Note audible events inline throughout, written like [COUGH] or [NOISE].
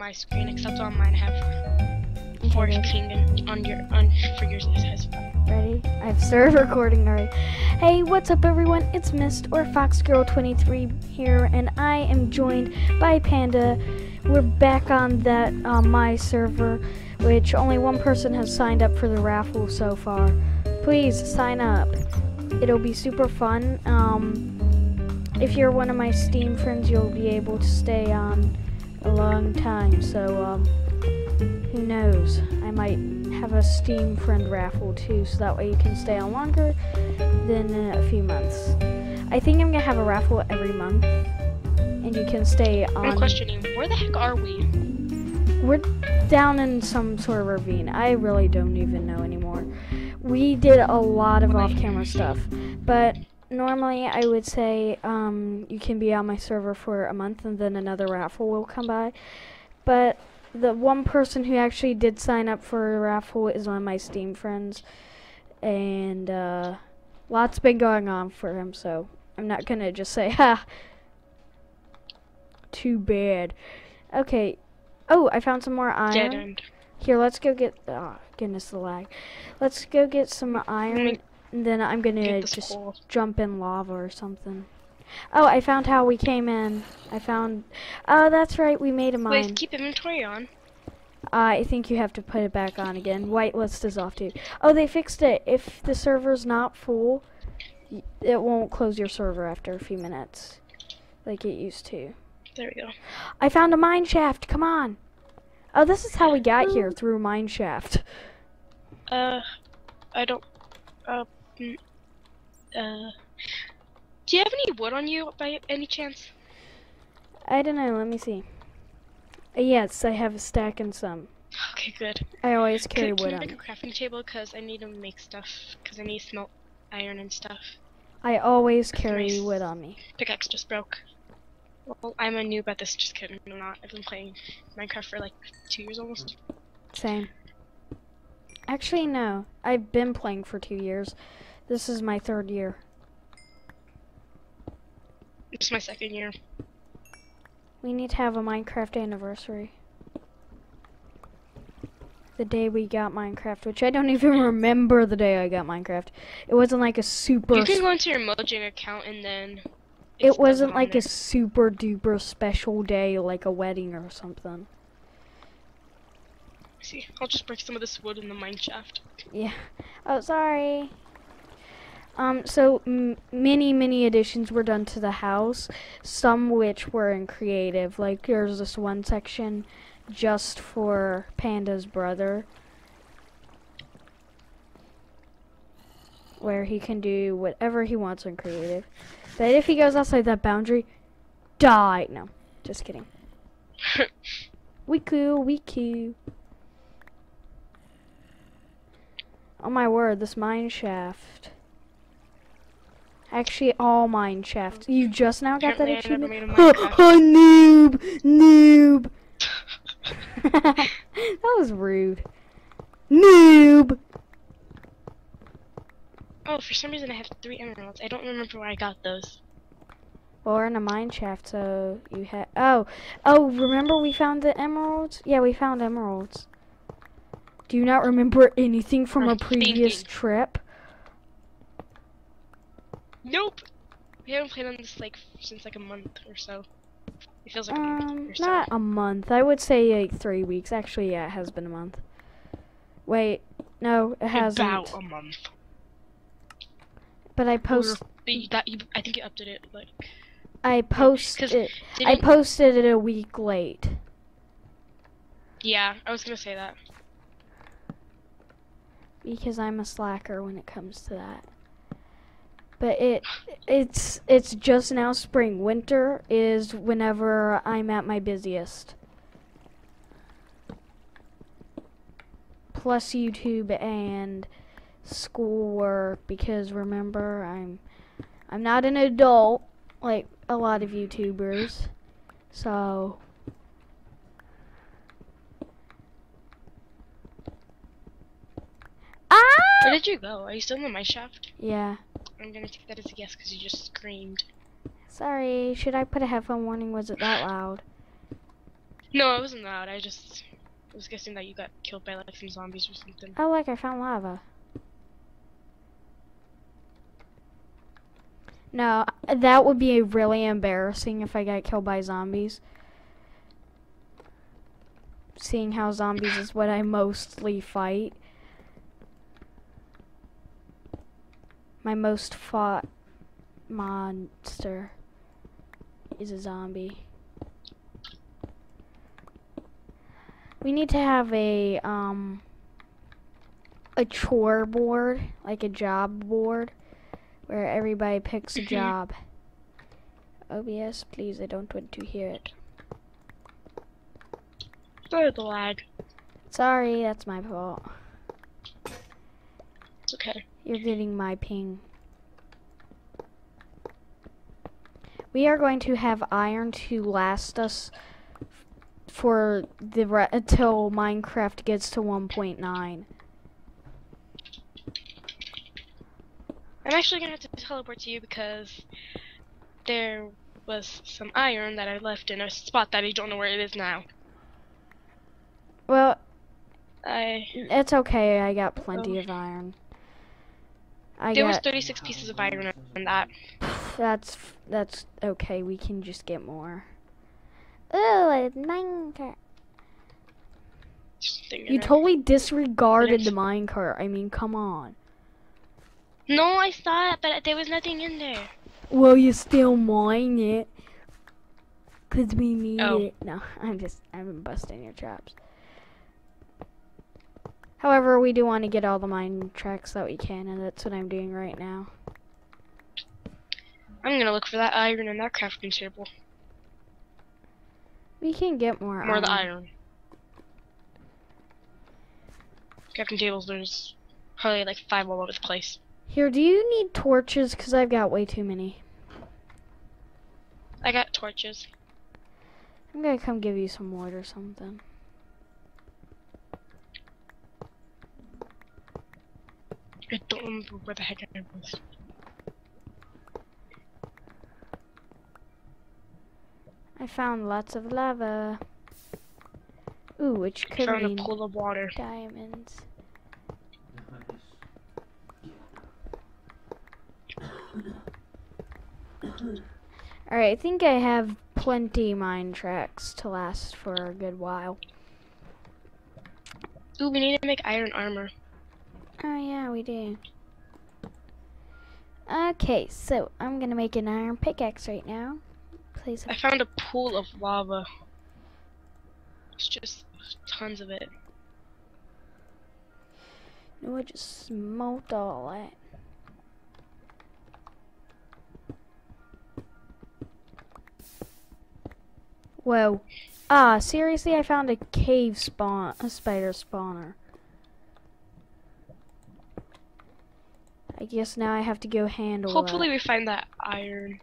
my screen, except on mine have four Okay, screen and on your on for yours it ready? I've started recording already. Hey, what's up, everyone? It's Mist or FoxGirl23 here, and I am joined by Panda. We're back on that uh, my server, which only one person has signed up for the raffle so far. Please sign up. It'll be super fun. Um, if you're one of my Steam friends, you'll be able to stay on a long time. So, um, who knows? I might have a Steam friend raffle too, so that way you can stay on longer than a few months. I think I'm gonna have a raffle every month, and you can stay on. I'm on. questioning where the heck are we? We're down in some sort of ravine. I really don't even know anymore. We did a lot of off-camera stuff, but normally I would say um, you can be on my server for a month and then another raffle will come by. But the one person who actually did sign up for a raffle is one of my Steam friends, and uh, lots been going on for him. So I'm not gonna just say [LAUGHS] ha. Too bad. Okay. Oh, I found some more Dead iron. end. Here, let's go get. Oh, goodness, the lag. Let's go get some iron, and then I'm gonna just hole. jump in lava or something. Oh, I found how we came in. I found. Oh, that's right. We made a mine. Wait, keep inventory on. I think you have to put it back on again. Whitelist is off, dude. Oh, they fixed it. If the server's not full, it won't close your server after a few minutes, like it used to. There we go. I found a mine shaft. Come on. Oh, this is how we got here through mine shaft. Uh, I don't. Uh, mm, uh. Do you have any wood on you by any chance? I don't know. Let me see. Uh, yes, I have a stack and some. Okay, good. I always Can, carry can wood you on make a me. crafting table? Cause I need to make stuff. Cause I need to smelt iron and stuff. I always carry wood on me. Pickaxe just broke. Well, I'm a noob at this. Just kidding. I'm not. I've been playing Minecraft for like two years almost. Same. Actually, no. I've been playing for two years. This is my third year. It's my second year. We need to have a Minecraft anniversary. The day we got Minecraft, which I don't [LAUGHS] even remember the day I got Minecraft. It wasn't like a super. You can go into your Mojang account and then. it wasn't like a super duper special day, like a wedding or something. See, I'll just break some of this wood in the mine shaft. Yeah. Oh, sorry. Um, so m- many, many additions were done to the house. Some which were in creative. Like there's this one section just for Panda's brother, where he can do whatever he wants in creative. But if he goes outside that boundary, die. No, just kidding. [LAUGHS] We cool. We cool. Oh my word, this mine shaft. Actually, all mine shafts. You just now got that Apparently never achievement? a Huh, [LAUGHS] oh, noob! Noob! [LAUGHS] [LAUGHS] that was rude. Noob! Oh, for some reason I have three emeralds. I don't remember where I got those. Well, we're in a mine shaft, so you had. Oh, oh! Remember we found the emeralds? Yeah, we found emeralds. Do you not remember anything from a I'm previous thinking. trip? Nope. We haven't played on this like since like a month or so. It feels like a month Um, or so. not a month. I would say like three weeks. Actually, yeah, it has been a month. Wait, no, it hasn't. About a month. But I post, you- that you, I think you updated it like. I posted it. I posted it a week late. yeah, I was gonna say that. because I'm a slacker when it comes to that. But it it's it's just now spring. Winter is whenever I'm at my busiest. Plus YouTube and schoolwork because remember I'm I'm not an adult like a lot of YouTubers. So Ah! Where did you go? Are you still in the mine shaft? Yeah. I'm gonna take that as a yes because you just screamed. Sorry, should I put a headphone warning? Was it that loud? No, I wasn't loud. I just was guessing that you got killed by like some zombies or something. Oh, like I found lava. No, that would be really embarrassing if I got killed by zombies. Seeing how zombies is what I mostly fight. My most fought monster is a zombie. We need to have a um a chore board, like a job board, where everybody picks a Mhm. job. OBS, please, I don't want to hear it. Sorry, the lag. Sorry, that's my fault. It's okay. You're getting my ping. We are going to have iron to last us for the re- until Minecraft gets to 1.9. I'm actually gonna have to teleport to you because there was some iron that I left in a spot that I don't know where it is now. Well, I it's okay. I got plenty of um, iron. I there was 36 pieces of iron in that. that's that's okay. We can just get more. Oh. Thing in You totally disregarded the minecart. I mean, come on. No, I saw it, but there was nothing in there. Well, you still mine it. Cause we need Oh. it. No, [LAUGHS] I'm just, I'm busting your chops. However, we do want to get all the mine tracks that we can, and that's what I'm doing right now. I'm gonna look for that iron in that crafting table. We can get more, More of the iron. iron. Crafting tables, there's probably like five all over the place. Here, do you need torches? Cause I've got way too many. I got torches. I'm gonna come give you some wood or something. I don't remember where the heck I was. I found lots of lava. Ooh, which could found mean a pool of water. diamonds. Alright, I think I have plenty mine tracks to last for a good while. Ooh, we need to make iron armor. Oh yeah, we do. Okay, so I'm gonna make an iron pickaxe right now. Please. I found a pool of lava. It's just tons of it. no, I just smoked all that. Whoa. Ah, seriously, I found a cave spawn, a spider spawner. I guess now I have to go handle Hopefully that. we find that iron.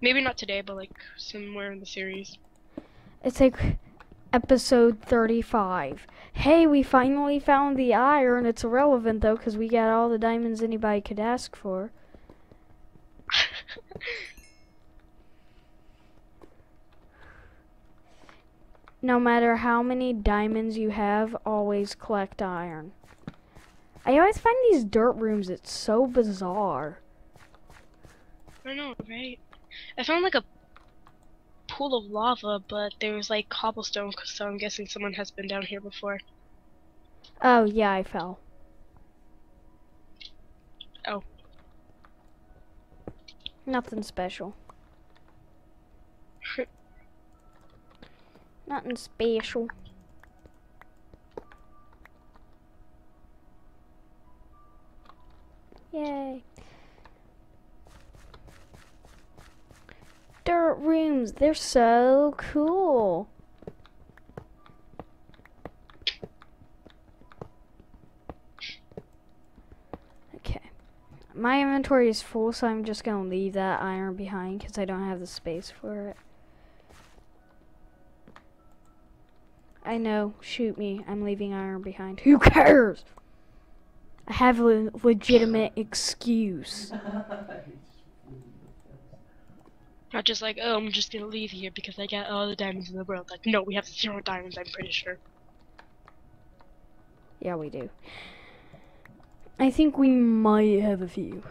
Maybe not today, but like somewhere in the series. It's like episode 35. Hey, we finally found the iron. It's irrelevant though, because we got all the diamonds anybody could ask for. [LAUGHS] No matter how many diamonds you have, always collect iron. I always find these dirt rooms, it's so bizarre. I know, right? I found like a pool of lava, but there was like cobblestone, so I'm guessing someone has been down here before. Oh, yeah, I fell. Oh. Nothing special. [LAUGHS] Nothing special. Yay. Dirt rooms, they're so cool. Okay. My inventory is full, so I'm just gonna leave that iron behind because I don't have the space for it. I know, shoot me. I'm leaving iron behind. Who cares? I have a legitimate excuse. [LAUGHS] Not just like, oh, I'm just gonna leave here because I got all the diamonds in the world. Like, no, we have zero diamonds, I'm pretty sure. Yeah, we do. I think we might have a few.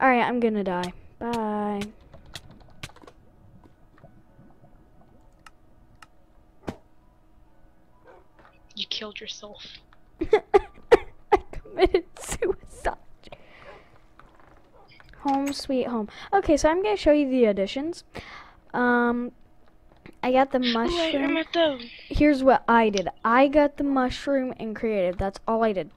Alright, I'm gonna die. Bye. You killed yourself. [LAUGHS] Committed [LAUGHS] suicide. Home sweet home. Okay, so I'm gonna show you the additions. Um, I got the mushroom. Here's what I did. I got the mushroom and creative. That's all I did.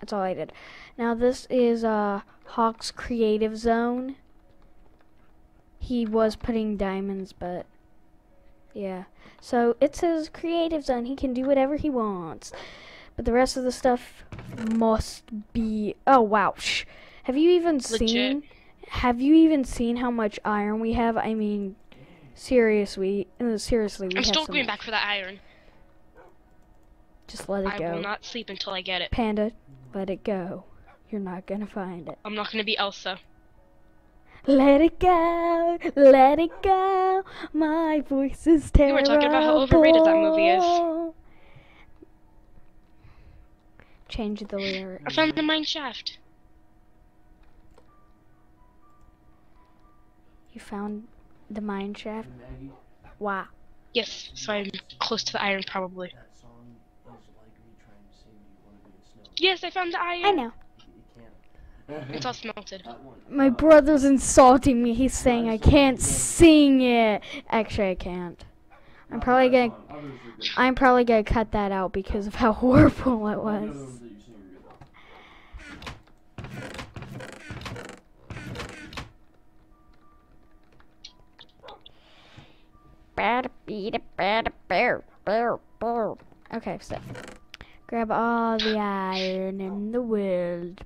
That's all I did. Now this is uh Hawk's creative zone. He was putting diamonds, but yeah. So it's his creative zone. He can do whatever he wants. But the rest of the stuff must be Oh wow. Shh. Have you even Legit. seen have you even seen how much iron we have? I mean seriously, uh, seriously, we I'm have still so going much. back for that iron. Just let it I go. I will not sleep until I get it. Panda, let it go. You're not gonna find it. I'm not gonna be Elsa. Let it go, let it go. My voice is terrible. were talking about how overrated that movie is. Change the lyric. I found the mine shaft. You found the mine shaft. Wow. Yes, so I'm close to the iron probably. that song is like me trying to sing You Wanna Be a Snow. Yes, I found the iron. I know. It's all [LAUGHS] smelted. My brother's insulting me. He's saying I can't sing it. Actually, I can't. I'm probably gonna. Others. I'm probably gonna cut that out because of how [LAUGHS] horrible it was. ones that you sing are good though. Okay, so grab all the iron in the world.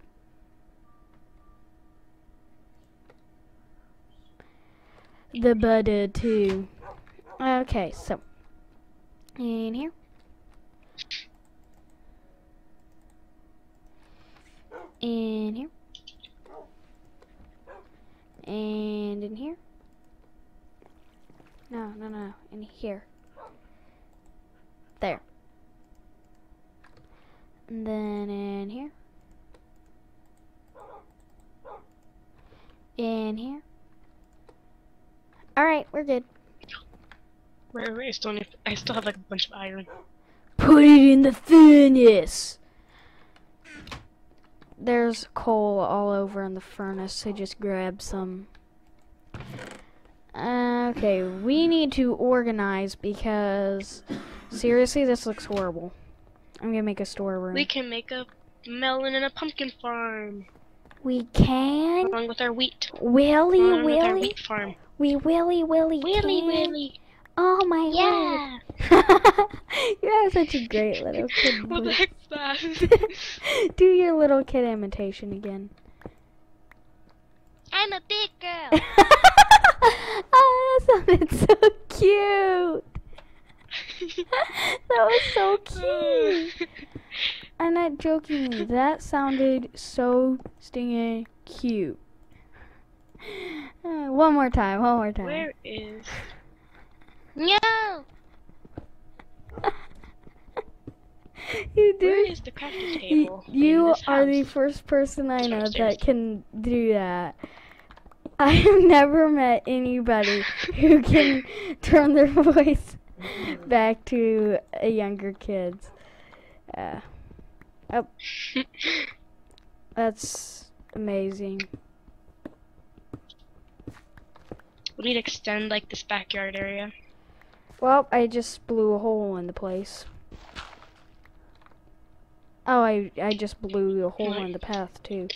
The butter too. Okay, so in here. In here. And in here. No, no, no. In here. There. And then in here. In here. Alright, we're good. Wait, wait, I still need, I still have like a bunch of iron. Put it in the furnace. There's coal all over in the furnace, so just grab some. Okay, we need to organize because seriously, this looks horrible. I'm gonna make a storeroom. We can make a melon and a pumpkin farm We can, along with our wheat. Willy, Along with our wheat farm. we Willy, Willy, Willy, can. Willy. Oh my Yeah. [LAUGHS] you have such a great little [LAUGHS] kid What the heck's that? Do your little kid imitation again. I'm a big girl. [LAUGHS] oh, that sounded so cute. that was so cute. I'm not joking. That sounded so stinging cute. Uh, one more time. One more time. Where is? No. [LAUGHS] you do. Where is the crafting table? in you are the first person I know that can do that. [LAUGHS] I have never met anybody who [LAUGHS] can turn their voice back to a younger kids. Uh, oh, that's amazing. We need to extend like this backyard area. Well, I just blew a hole in the place. Oh, I I just blew a hole in the path too.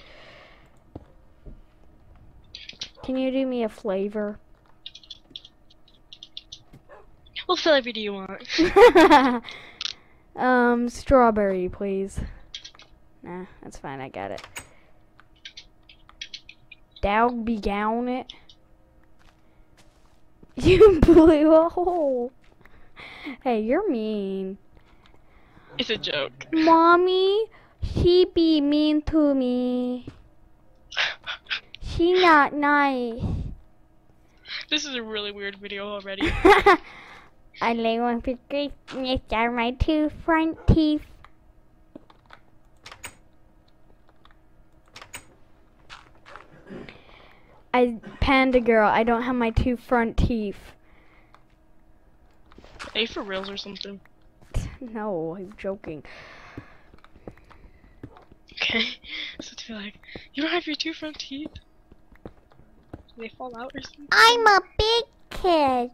Can you do me a flavor? What flavor do you want? [LAUGHS] um, strawberry, please. Nah, that's fine. I got it. Dog be gown it. [LAUGHS] You blew a hole. Hey, you're mean. It's a joke. Mommy, she be mean to me. She not nice. This is a really weird video already. [LAUGHS] I lay one for three. These are my two front teeth. I panda girl. I don't have my two front teeth. Are you for reals or something? [LAUGHS] No, I'm joking. Okay. [LAUGHS] So to be like, you don't have your two front teeth? Do they fall out or something? I'm a big kid.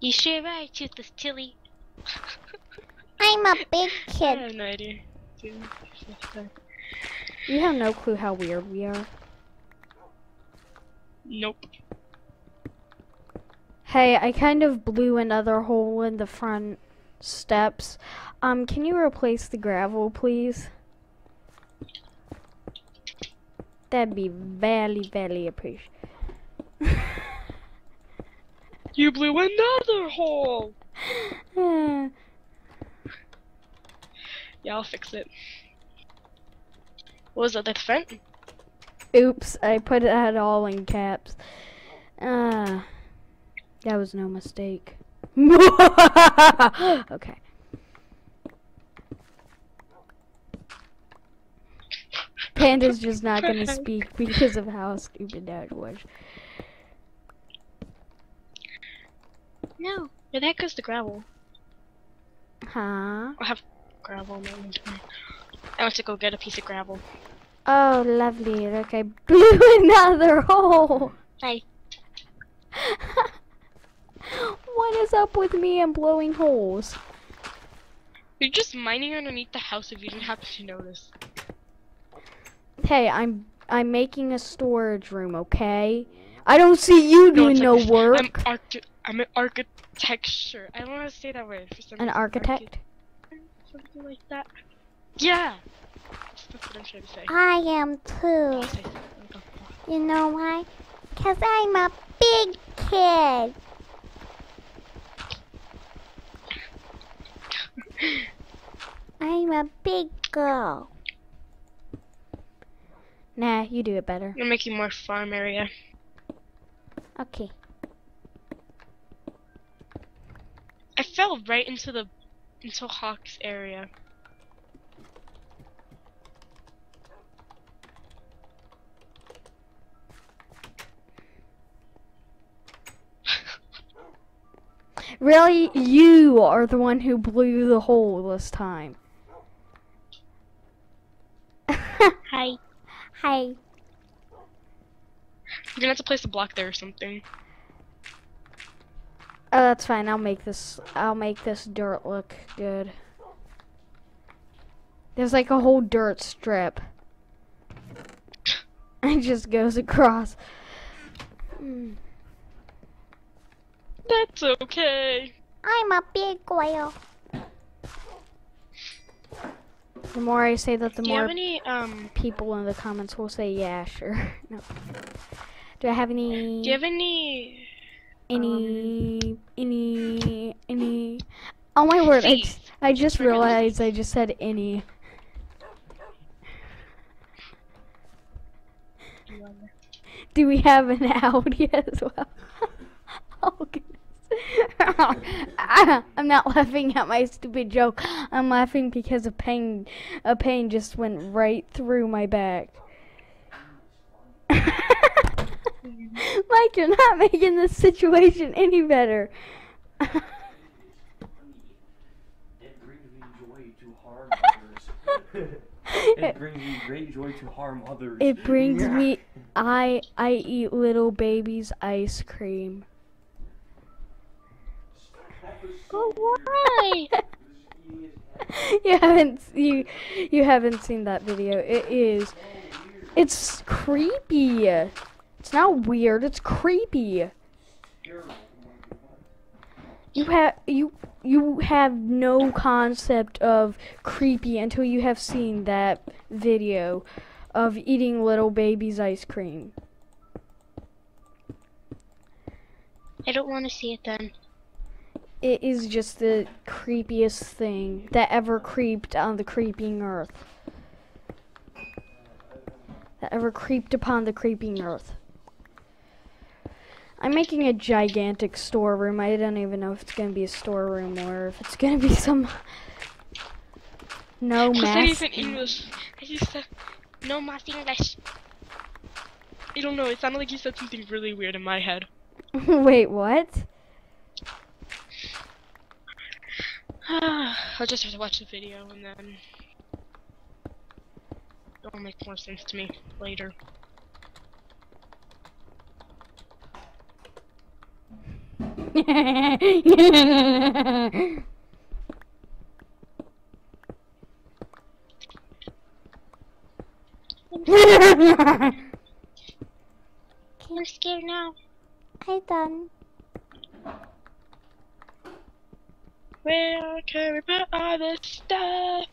You sure are, toothless Tilly. [LAUGHS] I'm a big kid. I kid. have no idea. You have no clue how weird we are. Nope. Hey, I kind of blew another hole in the front steps. Um, can you replace the gravel, please? That'd be very, very appreciated. [LAUGHS] You blew another hole! [SIGHS] Yeah, I'll fix it. What was that, at the front? Oops, I put it all in caps. Uh, that was no mistake. [LAUGHS] okay. Panda's just not gonna [LAUGHS] speak because of how stupid that was. No. The heck goes the gravel? Huh? I have gravel in my inventory. I want to go get a piece of gravel. Oh, lovely. Okay, blew [LAUGHS] another hole. Hi. what is up with me and blowing holes? You're just mining underneath the house if you didn't happen to notice. Hey, I'm I'm making a storage room, okay? I don't see you doing it's no work. I'm archi- I'm an architecture. I don't want to say that word for some An reason. architect? Archi- something like that. Yeah. That's what I'm trying to say. I am too. You know why? Because I'm a big kid. I'm a big girl. Nah, you do it better. I'm making more farm area. Okay. I fell right into the into Hawk's area. Really, you are the one who blew the hole this time. [LAUGHS] Hi. Hi. You're gonna have to place a block there or something. Oh, that's fine. I'll make this. I'll make this dirt look good. There's like a whole dirt strip. [LAUGHS] It just goes across. Mm. That's okay. I'm a big girl. The more I say that, the Do you more have any um? people in the comments will say, "Yeah, sure." [LAUGHS] No. Do I have any? Do you have any? any? any? Any? Oh my word! I, Feet. j- I just realized I just said any. Do we have an [LAUGHS] Audi as well? [LAUGHS] oh goodness. [LAUGHS] I'm not laughing at my stupid joke. I'm laughing because a pain a pain just went right through my back. [LAUGHS] Mike, you're not making this situation any better. It brings me joy to harm others. it brings me great joy to harm others. It brings [LAUGHS] me I I eat little babies ice cream. Oh, why? [LAUGHS] you haven't you you haven't seen that video. It is it's creepy. It's not weird, it's creepy. You have you you have no concept of creepy until you have seen that video of eating little babies ice cream. I don't want to see it then. It is just the creepiest thing that ever creeped on the creeping earth. that ever creeped upon the creeping earth. I'm making a gigantic storeroom. I don't even know if it's gonna be a storeroom or if it's gonna be [LAUGHS] some no mask. even English? He said, no mas English. I don't know, it sounded like he said something really weird in my head. [LAUGHS] Wait, what? [SIGHS] I'll just have to watch the video and then it'll make more sense to me later. [LAUGHS] [LAUGHS] I'm scared now. I done. Where can we put all this stuff?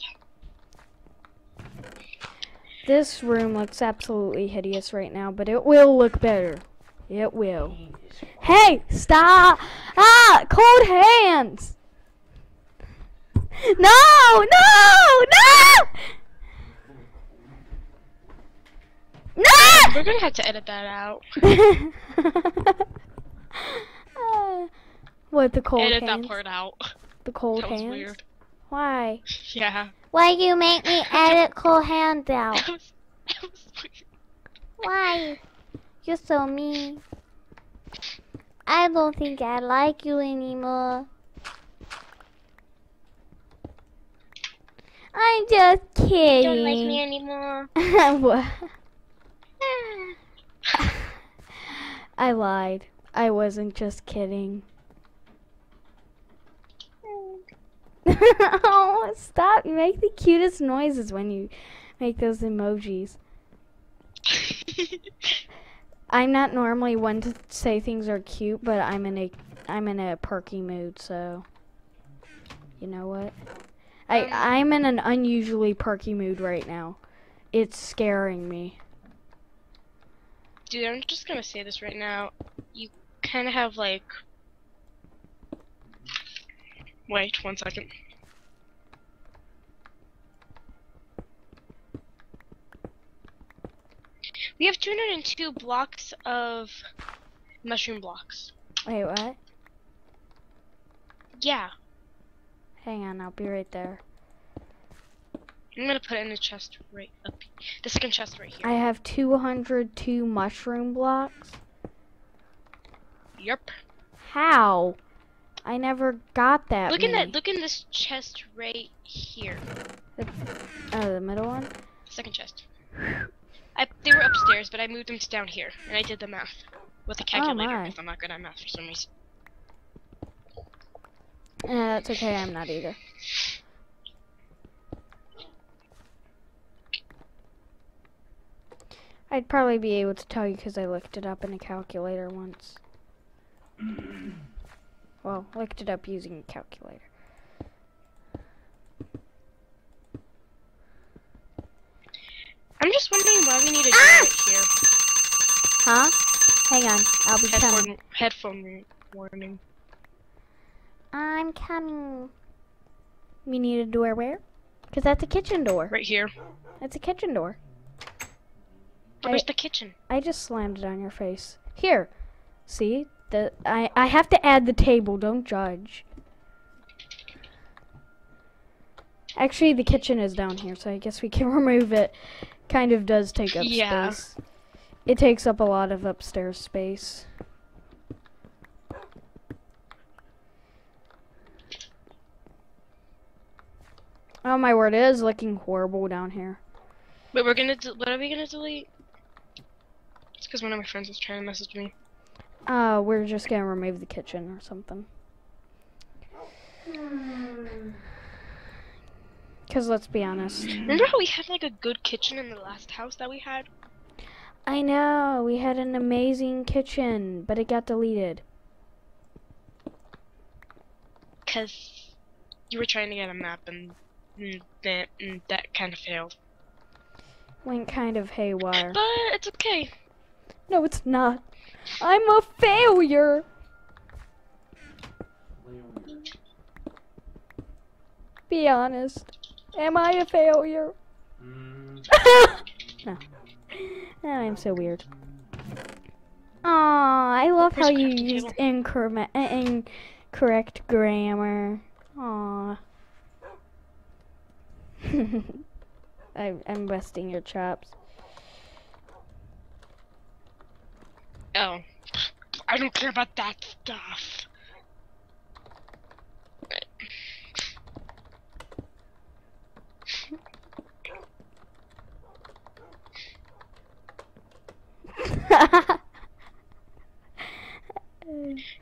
this room looks absolutely hideous right now, but it will look better. It will. Hey, stop! Ah, cold hands! No, no, no! No! We're gonna have to edit that out. [LAUGHS] Uh, what the cold edit hands? that part out. The cold That was hands. weird. Why? [LAUGHS] Yeah. Why you make me [LAUGHS] edit cold hands out? That was, that was weird. Why? You're so mean. I don't think I like you anymore. I'm just kidding. Don't like me anymore. [LAUGHS] what? I lied. I wasn't just kidding. [LAUGHS] oh, stop. You make the cutest noises when you make those emojis. [LAUGHS] I'm not normally one to say things are cute, but I'm in a I'm in a perky mood, so you know what? I Um, I'm in an unusually perky mood right now. It's scaring me. Dude, I'm just gonna say this right now. You kind of have like. Wait one second. We have 202 blocks of mushroom blocks. Wait, what? Yeah, Hang on, I'll be right there. I'm gonna put it in the chest right up. The second chest right here. I have 202 mushroom blocks. Yep. How? I never got that. Look in that. Look in this chest right here. Oh, the middle one. Second chest. I, they were upstairs, but I moved them to down here, and I did the math with a calculator my. because I'm not good at math for some reason. Eh, that's okay. I'm not either. I'd probably be able to tell you because I looked it up in a calculator once. Well, looked it up using a calculator. I'm just wondering why we need a ah! door right here. Huh? Hang on. I'll be coming. Headphone, headphone warning. I'm coming. We need a door where? Because that's a kitchen door. Right here. That's a kitchen door. But I- where's the kitchen? I just slammed it on your face. Here. See? The I I have to add the table, don't judge. Actually, the kitchen is down here, so I guess we can [LAUGHS] remove it. Kind of does take up Yeah. space. It takes up a lot of upstairs space. Oh my word, it is looking horrible down here. But we're gonna. What are we gonna delete? It's because one of my friends was trying to message me. Uh, we're just gonna remove the kitchen or something. Cause let's be honest. Remember how we had like a good kitchen in the last house that we had? I know we had an amazing kitchen, but it got deleted. Cause you were trying to get a map and, and that and that kind of failed. Went kind of haywire. But it's okay. No, it's not. I'm a failure. Be honest. Am I a failure? Mm, [LAUGHS] no. I'm so weird. Aw, I love how you used incorrect, incorrect grammar. Aw. [LAUGHS] I, I'm busting your chops. Oh. I don't care about that stuff. [LAUGHS]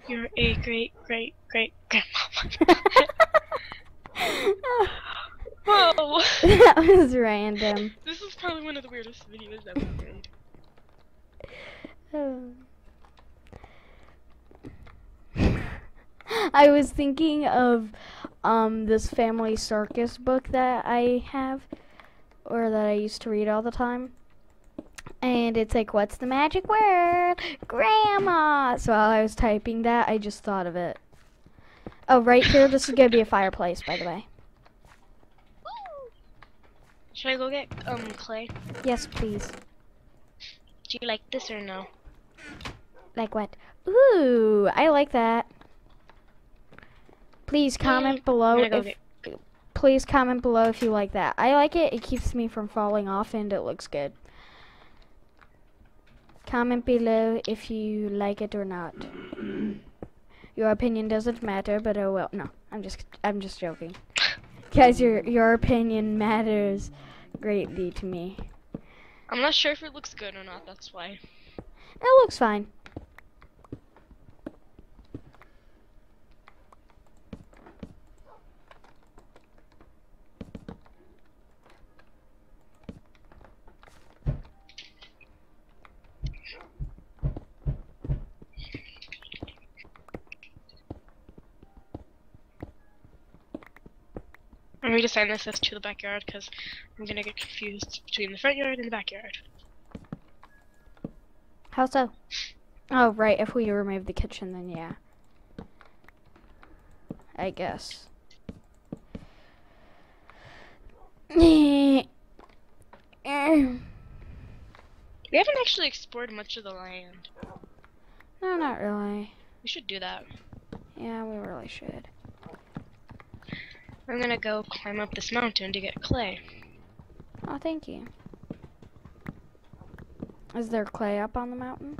You're a great, great, great grandmama. [LAUGHS] Whoa! [LAUGHS] that was random. This is probably one of the weirdest videos I've ever made. [LAUGHS] I was thinking of um this family circus book that I have or that I used to read all the time. And it's like what's the magic word? Grandma. So while I was typing that, I just thought of it. Oh, right here this is going to be a fireplace by the way. Should I go get um clay? Yes, please. Do you like this or no? Like what? Ooh, I like that. Please comment below if please comment below if you like that. I like it. It keeps me from falling off and it looks good. Comment below if you like it or not. [CLEARS THROAT] Your opinion doesn't matter, but oh well. No, I'm just I'm just joking. Guys, your your opinion matters greatly to me. I'm not sure if it looks good or not, that's why. It looks fine. I'm going to assign this to the backyard because I'm gonna get confused between the front yard and the backyard. How so? Oh, right. If we remove the kitchen, then yeah. I guess. [LAUGHS] We haven't actually explored much of the land. No, not really. We should do that. Yeah, we really should. I'm gonna go climb up this mountain to get clay. Oh, thank you. Is there clay up on the mountain?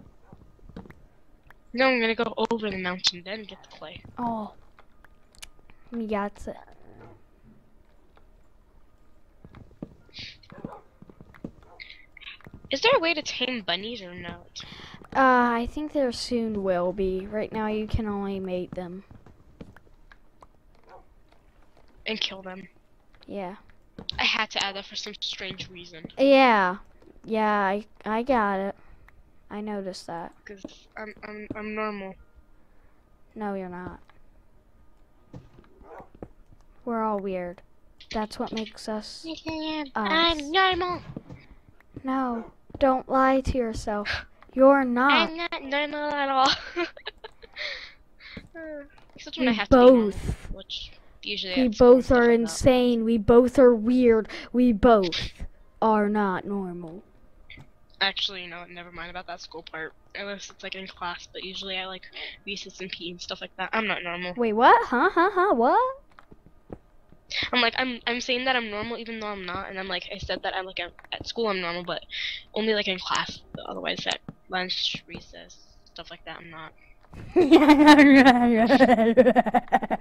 No, I'm gonna go over the mountain, then get the clay. Oh. Me gotcha. Is there a way to tame bunnies or not? Uh, I think there soon will be. Right now, you can only mate them. And kill them. Yeah. I had to add that for some strange reason. Yeah. Yeah, I I got it. I noticed that. Because I'm, I'm, I'm normal. No, you're not. We're all weird. That's what makes us. I'm normal. No, don't lie to yourself. You're not. I'm not normal at all. [LAUGHS] Except when I We have to be normal, both. which usually We at school and both are like that. insane. We both are weird. We both are not normal. Actually, you know, never mind about that school part. Unless it's like in class, but usually I like recess and PE and stuff like that. I'm not normal. Wait, what? Huh? Huh? Huh? What? I'm like I'm I'm saying that I'm normal even though I'm not, and I'm like I said that I'm like at, at school I'm normal, but only like in class. Otherwise, at lunch, recess, stuff like that, I'm not. [LAUGHS]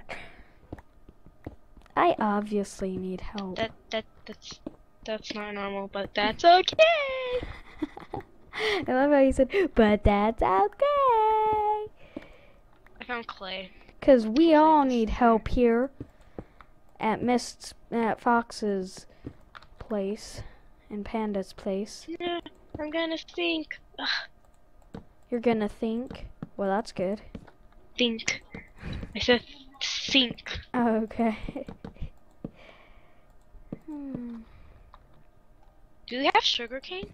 I obviously need help. That that that's that's not normal, but that's okay. [LAUGHS] I love how you said, but that's okay. I found clay. Cause we all need help here at Mist's at Fox's place and Panda's place. Yeah, I'm gonna think. Ugh, You're gonna think. Well, that's good. think. I said think. Oh, okay. hmm. Do they have sugar cane?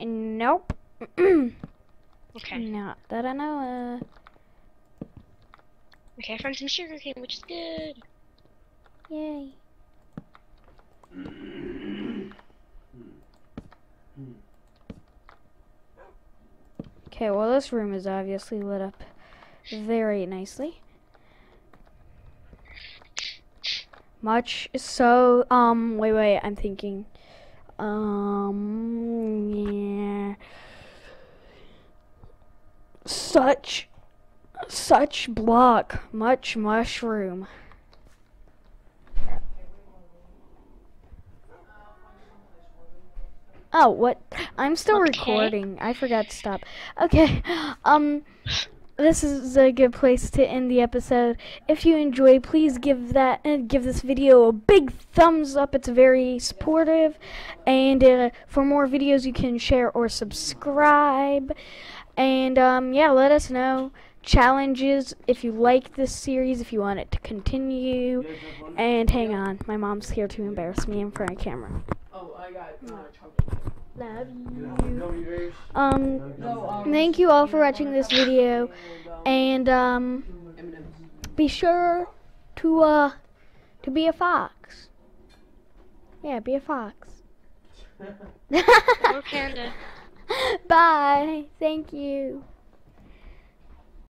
Nope. [CLEARS THROAT] Okay. Not that I know Okay, I found some sugar cane, which is good. Yay. Okay, well this room is obviously lit up very nicely. Much so um wait wait, I'm thinking um yeah such such block much mushroom. Oh, what? I'm still Okay. recording. I forgot to stop. Okay. Um this is a good place to end the episode. If you enjoy, please give that and give this video a big thumbs up. It's very supportive. And uh, for more videos, you can share or subscribe. And um, yeah, let us know challenges if you like this series, if you want it to continue. And hang on, my mom's here to embarrass me in front of camera. Oh, I got uh. Love Gummy bears. Um, um, thank you all for watching this video, and, um, um, be sure to uh to be a fox. Yeah, be a fox. [LAUGHS] Or panda. [LAUGHS] Bye. Thank you.